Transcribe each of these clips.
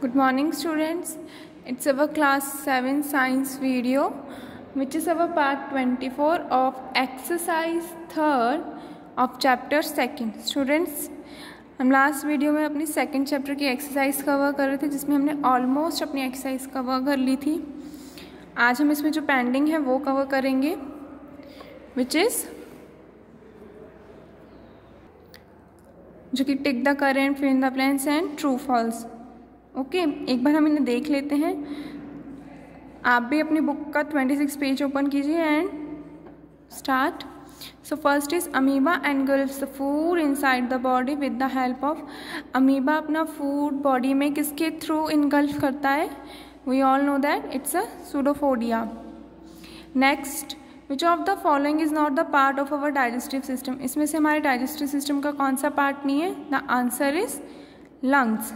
Good morning, students. It's our class 7 science video, which is our part 24 of exercise third of chapter second. Students, हम last video में अपनी second chapter की exercise cover कर रहे थे, जिसमें हमने ऑलमोस्ट अपनी एक्सरसाइज कवर कर ली थी आज हम इसमें जो पेंडिंग है, वो कवर करेंगे विच इज़ जो कि tick the correct fill in the blanks and true false okay एक बार हम इन्हें देख लेते हैं। आप भी अपनी बुक का ट्वेंटी सिक्स पेज ओपन कीजिए and start so first is amoeba engulfs the food inside the body with the help of amoeba अपना फ़ूड बॉडी में किसके थ्रू इनगल्फ करता है? We all know that it's a pseudopodia next which of the following is not the part of our digestive system इसमें से हमारे digestive system का कौन सा पार्ट नहीं है? The answer is lungs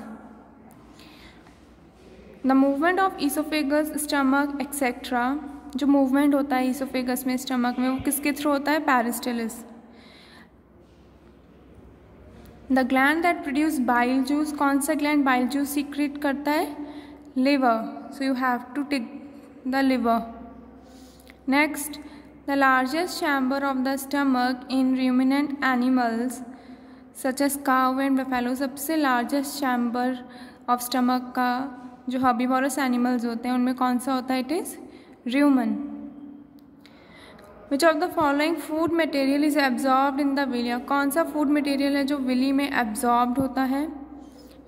the movement of oesophagus stomach etcetera जो movement होता है ईसोफेगस में स्टमक में, वो किसके थ्रू होता है? Peristalsis the gland that produce bile juice कौन सा ग्लैंड बाइल जूस सीक्रेट करता है? Liver so you have to take the liver next the largest chamber of the stomach in ruminant animals such as cow and buffalo, सबसे largest chamber of stomach का जो herbivorous animals होते हैं, उनमें कौन सा होता है? It is rumen which of the following food material is absorbed in the villi कौन सा फ़ूड मटेरियल है जो विली में एब्जॉर्ब्ड होता है?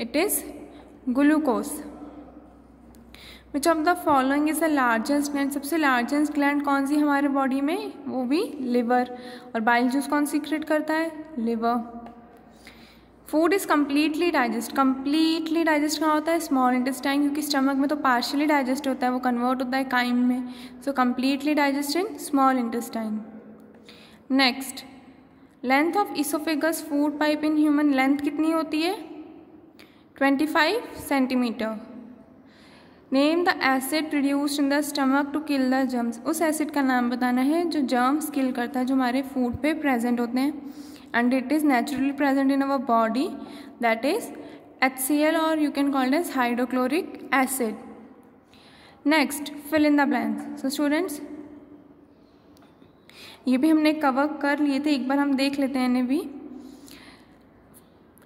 It is glucose which of the following is the largest gland सबसे लार्जेस्ट ग्लैंड कौन सी हमारे बॉडी में? वो भी लिवर और बाइल जूस कौन सीक्रेट करता है? Liver food is completely digest completely digest कहाँ होता है? स्मॉल इंटेस्टाइन क्योंकि स्टमक में तो पार्शली डाइजेस्ट होता है, वो कन्वर्ट होता है काइम में। So completely digest in small intestine next length of oesophagus food pipe in human length कितनी होती है? Twenty five centimetre name the acid produced in the stomach to kill the germs उस acid का नाम बताना है जो जर्म्स किल करता है, जो हमारे फ़ूड पे प्रेजेंट होते हैं। And it is naturally present in our body that is H C L और you can called as hydrochloric acid next fill in the blanks so ये भी हमने कवर कर लिए थे, एक बार हम देख लेते हैं इन्हें भी.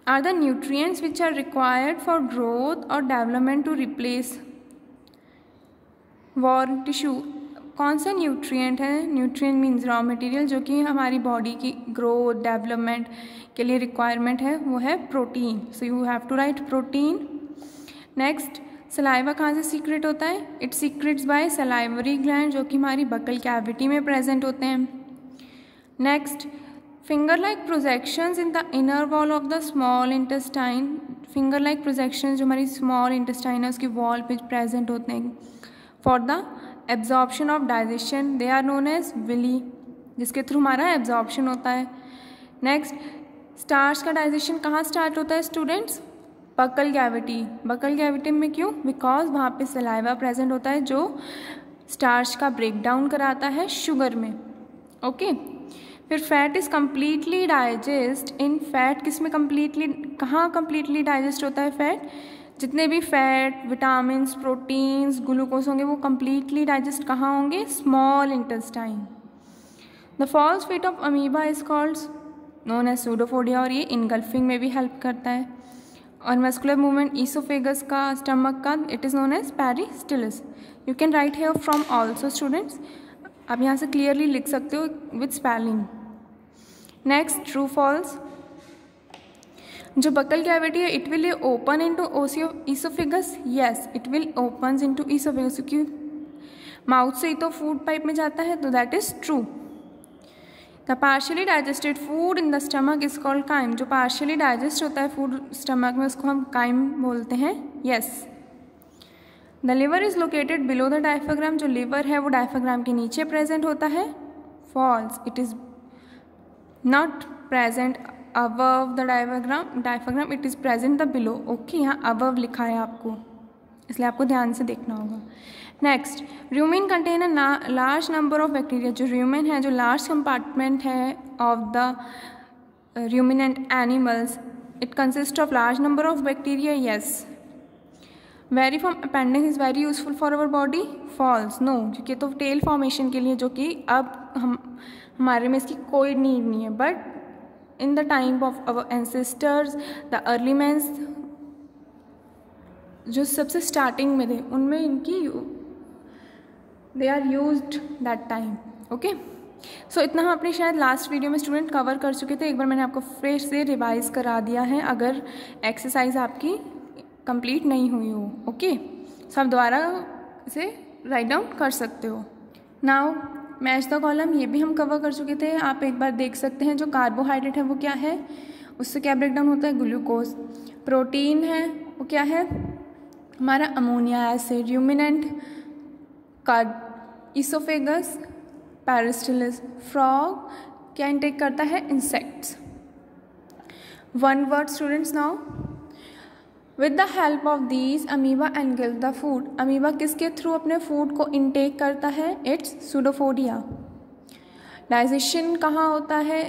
Are the nutrients which are required for growth और development to replace worn tissue कौन सा न्यूट्रिएंट है? न्यूट्रिएंट मीन्स रॉ मटेरियल जो कि हमारी बॉडी की ग्रोथ डेवलपमेंट के लिए रिक्वायरमेंट है, वो है protein so you have to write protein next saliva कहाँ से सीक्रेट होता है? It secretes by salivary gland जो कि हमारी बकल कैविटी में प्रेजेंट होते हैं. Next finger like projections in the inner wall of the small intestine finger like projection जो हमारी स्मॉल इंटेस्टाइन है, उसकी वॉल पे प्रेजेंट होते हैं. For the absorption of digestion they are known as villi जिसके थ्रू हमारा एब्जॉर्बशन होता है। नेक्स्ट स्टार्च का डाइजेशन कहाँ स्टार्ट होता है students buccal cavity buccal cavity में क्यों? बिकॉज़ वहाँ पे सलाइवा प्रेजेंट होता है, जो स्टार्च का ब्रेक डाउन कराता है शुगर में। Okay okay? फिर fat is completely digest in fat किसमें कम्प्लीटली कहाँ कम्प्लीटली डाइजेस्ट होता है फैट जितने भी फैट विटामिन प्रोटीन्स ग्लूकोज होंगे, वो कम्प्लीटली डाइजेस्ट कहाँ होंगे? Small intestine the false feet of amoeba is called known as pseudopodia और ये इनगल्फिंग में भी हेल्प करता है. और मस्कुलर मूवमेंट ईसोफेगस का स्टमक का it is known as peristalsis you can write here from also students आप यहाँ से क्लियरली लिख सकते हो with spelling next true false जो बकल कैविटी है it will open into ओसियो oesophagus yes it will open into oesophagus क्योंकि mouth से ही तो फ़ूड पाइप में जाता है तो that is true the partially digested food in the stomach is called chyme जो पार्शियली डाइजेस्ट होता है फ़ूड स्टमक में, उसको हम काइम बोलते हैं. Yes the liver is located below the diaphragm जो लिवर है, वो डायफाग्राम के नीचे प्रेजेंट होता है. False it is not present above the diagram diaphragm it is present the below okay यहाँ अबव लिखा है आपको। इसलिए आपको ध्यान से देखना होगा। Next rumen contain large number of bacteria जो र्यूमिन है, जो लार्ज कंपार्टमेंट है of the ruminant animals it consist of large number of bacteria yes vermiform appendix is very useful for our body false no क्योंकि तो tell formation के लिए, जो कि अब हम, हमारे में इसकी कोई नीड नहीं है but in the time of our ancestors the early mans जो सबसे स्टार्टिंग में थे, उनमें इनकी they are use that time okay so इतना हम अपनी शायद लास्ट वीडियो में स्टूडेंट कवर कर चुके थे। एक बार मैंने आपको फिर से रिवाइज करा दिया है, अगर एक्सरसाइज आपकी कंप्लीट नहीं हुई हो ओके सो आप दोबारा इसे राइट डाउन कर सकते हो। नाउ मैच द कॉलम, ये भी हम कवर कर चुके थे। आप एक बार देख सकते हैं जो कार्बोहाइड्रेट है, वो क्या है? उससे क्या ब्रेकडाउन होता है? ग्लूकोज प्रोटीन है, वो क्या है? हमारा amino acid ruminant card oesophagus peristalsis frog क्या इंटेक करता है? Insects one word students now with the help of these amoeba engulf the food amoeba किसके थ्रू अपने फ़ूड को इनटेक करता है? इट्स सुडोफोडिया डाइजेशन कहाँ होता है?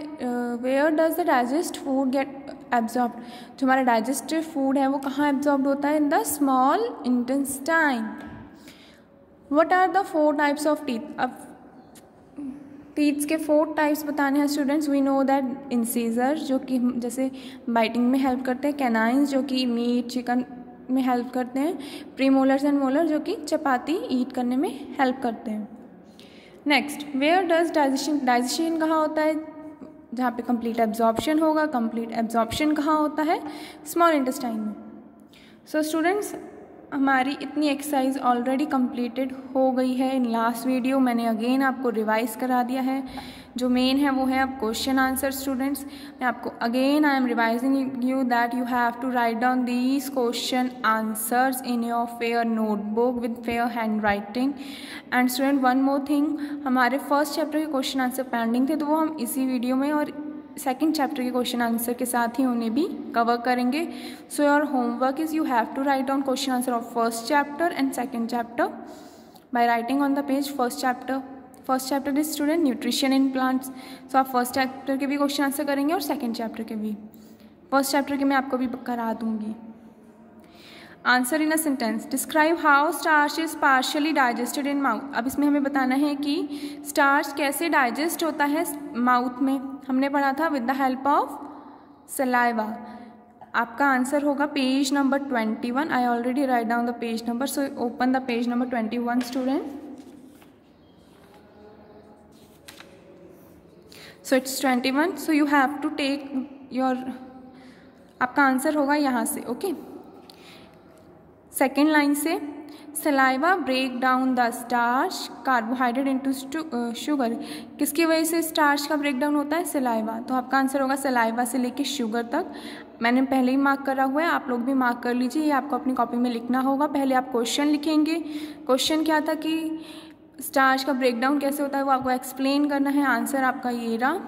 Where does the digest food get absorb जो हमारा डाइजेस्टिव फ़ूड है, वो कहाँ एब्जॉर्ब होता है? In the small intestine what are the four types of teeth अब टीथ्स के फोर टाइप्स बताने हैं students we know that incisor जो कि जैसे बाइटिंग में हेल्प करते हैं. कैनाइंस जो कि मीट चिकन में हेल्प करते हैं. प्रीमोलर्स एंड मोलर जो कि चपाती ईट करने में हेल्प करते हैं. Next where does digestion digestion कहाँ होता है? जहाँ पे कंप्लीट एब्जॉर्प्शन होगा कंप्लीट एब्जॉर्प्शन कहाँ होता है? स्मॉल इंटेस्टाइन में. सो स्टूडेंट्स हमारी इतनी एक्सरसाइज ऑलरेडी कंप्लीटेड हो गई है। इन लास्ट वीडियो मैंने अगेन आपको रिवाइज करा दिया है। जो मेन है वो है अब क्वेश्चन आंसर स्टूडेंट्स मैं आपको again I am revising you that you have to write down these question answers in your fair notebook with fair handwriting and student one more thing हमारे फ़र्स्ट चैप्टर के question answer pending थे तो वो हम इसी video में और second chapter के क्वेश्चन आंसर के साथ ही उन्हें भी कवर करेंगे। So your homework is you have to write on question answer of first chapter and second chapter by writing on the page first chapter first chapter is student nutrition in plants so आप first chapter के भी question answer करेंगे और second chapter के भी। First chapter के मैं आपको भी करा दूँगी। Answer in a sentence. Describe how starch is partially digested in mouth. अब इसमें हमें बताना है कि स्टार्च कैसे डाइजेस्ट होता है माउथ में। हमने पढ़ा था with the help of saliva. आपका आंसर होगा page number twenty one. I already write down the page number so open the page number twenty one student so it's twenty one so you have to take your आपका answer होगा यहाँ से okay okay? Second line से saliva break down the starch carbohydrate into sugar किसकी वजह से starch का break down होता है? सलाइवा तो आपका आंसर होगा सलाइवा से लेके शुगर तक. मैंने पहले ही मार्क करा हुआ है, आप लोग भी मार्क कर लीजिए, ये आपको अपनी कॉपी में लिखना होगा. पहले आप क्वेश्चन लिखेंगे. क्वेश्चन क्या था कि स्टार्च का ब्रेक डाउन कैसे होता है, वो आपको एक्सप्लेन करना है. आंसर आपका ये रहा.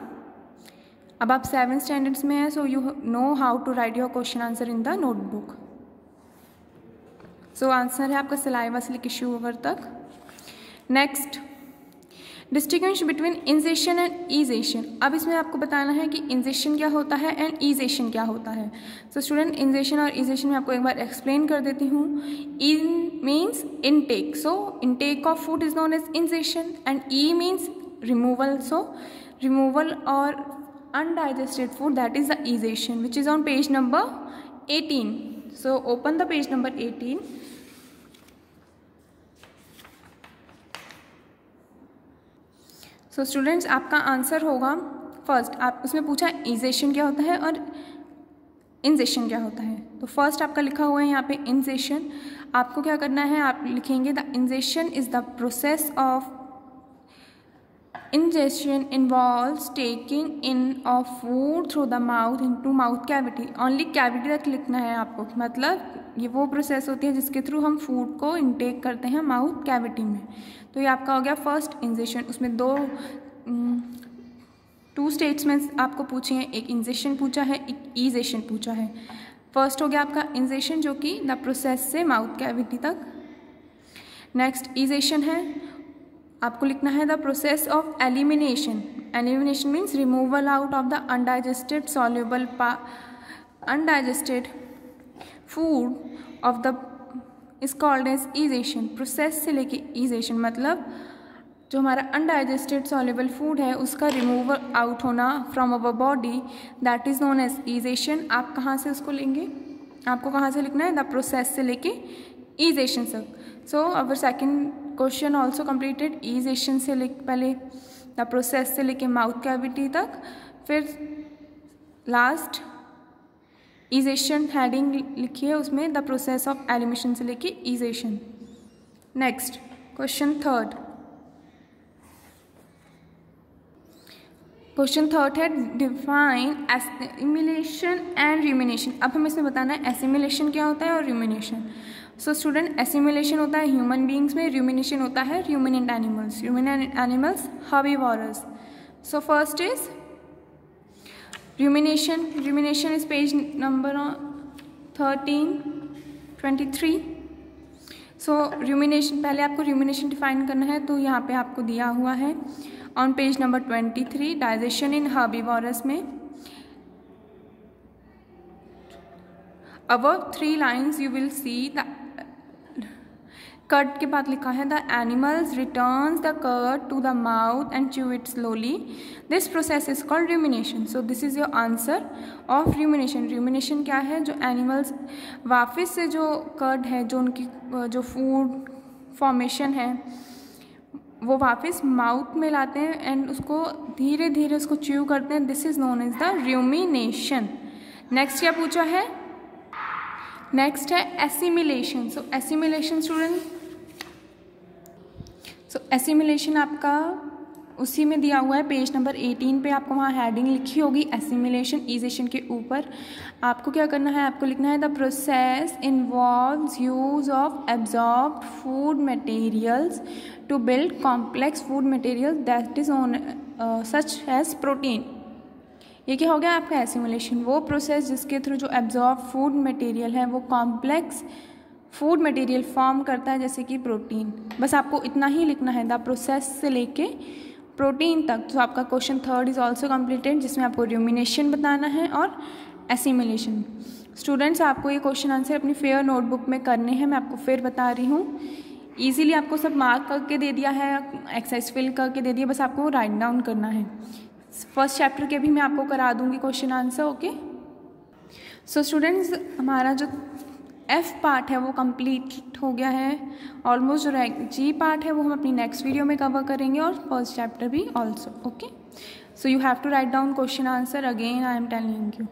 अब आप सेवन स्टैंडर्ड्स में हैं so you know how to write your question answer in the notebook so so, answer है आपका सिलाइवा से लेकर शुगर तक। Next distinguish between ingestion and egestion अब इसमें आपको बताना है कि इंजेशन क्या होता है एंड ईजेशन क्या होता है। सो स्टूडेंट इंजेशन और ईजेशन में आपको एक बार एक्सप्लेन कर देती हूँ। In means intake so intake of food is known as ingestion and E means removal so removal और undigested food that is the egestion which is on page number 18 so open the page number 18 so so, students आपका answer होगा first आप उसमें पूछा egestion क्या होता है और इंजेशन क्या होता है? तो फ़र्स्ट आपका लिखा हुआ है यहाँ पे इंजेशन आपको क्या करना है? आप लिखेंगे the ingestion is the process of ingestion involves taking in of food through the mouth into mouth cavity only cavity तक लिखना है आपको मतलब ये वो प्रोसेस होती है जिसके थ्रू हम फ़ूड को इनटेक करते हैं माउथ कैविटी में। तो ये आपका हो गया फ़र्स्ट इंजेशन उसमें दो टू स्टेट्स में आपको पूछे हैं। एक इंजेशन पूछा है, एक ईजेशन पूछा है। फ़र्स्ट हो गया आपका इंजेशन जो कि द प्रोसेस से माउथ कैविटी तक। नेक्स्ट ईजेशन है। आपको लिखना है the process of elimination elimination means removal out of the undigested soluble पा undigested food of the is called as egestion process से लेके ईजेशन मतलब जो हमारा अनडाइजेस्टेड सॉलेबल फ़ूड है, उसका रिमूव आउट होना from our body that is known as egestion आप कहाँ से उसको लेंगे? आपको कहाँ से लिखना है? द प्रोसेस से लेके ईजेशन तक. So our second question also completed egestion से ले, पहले द प्रोसेस से लेके माउथ कैविटी तक. फिर लास्ट ईजेशन हेडिंग है, उसमें द प्रोसेस ऑफ़ एलिमिशन से लेके egestion next question third question third है डिफाइन एसिमिलेशन एंड रिमिनेशन अब हमें इसमें बताना है एसिमिलेशन क्या होता है और रिमिनेशन सो स्टूडेंट एसिमिलेशन होता है ह्यूमन बींग्स में रिमिनेशन होता है ruminant animals ruminant animals herbivores so first is rumination rumination is page number 13 23 so rumination पहले आपको rumination डिफाइन करना है तो यहाँ पे आपको दिया हुआ है on page number 23 digestion in herbivores में above three lines you will see the curd के बाद लिखा है the animals return the cud to the mouth and chew it slowly this process is called rumination so this is your answer of rumination rumination क्या है? जो animals वापस से जो कट है, जो उनकी, जो फ़ूड फॉर्मेशन है, वो वापस माउथ में लाते हैं एंड उसको धीरे धीरे उसको च्यू करते हैं. This is known as the rumination next क्या पूछा है? नेक्स्ट है assimilation so assimilation student so so, assimilation आपका उसी में दिया हुआ है पेज नंबर 18 पे आपको वहाँ हेडिंग लिखी होगी एसिमिलेशन ईजेशन के ऊपर। आपको क्या करना है आपको लिखना है the process involves use of absorb food materials to build complex food material that is on such as protein ये क्या हो गया आपका एसिमुलेशन वो प्रोसेस जिसके थ्रू जो एब्जॉर्ब फ़ूड मटेरियल है वो कॉम्प्लेक्स फ़ूड मटेरियल फॉर्म करता है जैसे कि प्रोटीन। बस आपको इतना ही लिखना है, द प्रोसेस से लेके प्रोटीन तक। तो आपका question third is also completed जिसमें आपको र्यूमिनेशन बताना है और एसिमिलेशन स्टूडेंट्स आपको ये क्वेश्चन आंसर अपनी फेयर नोटबुक में करने हैं, मैं आपको फिर बता रही हूँ। ईजिली आपको सब मार्क करके दे दिया है एक्सरसाइज फिल करके दे दिया, बस आपको राइट डाउन करना है। फ़र्स्ट चैप्टर के भी मैं आपको करा दूँगी question answer okay so students हमारा जो एफ़ पार्ट है, वो कंप्लीट हो गया है। ऑलमोस्ट जो जी पार्ट है, वो हम अपनी नेक्स्ट वीडियो में कवर करेंगे और फ़र्स्ट चैप्टर भी also okay so you have to write down question answer again I am telling you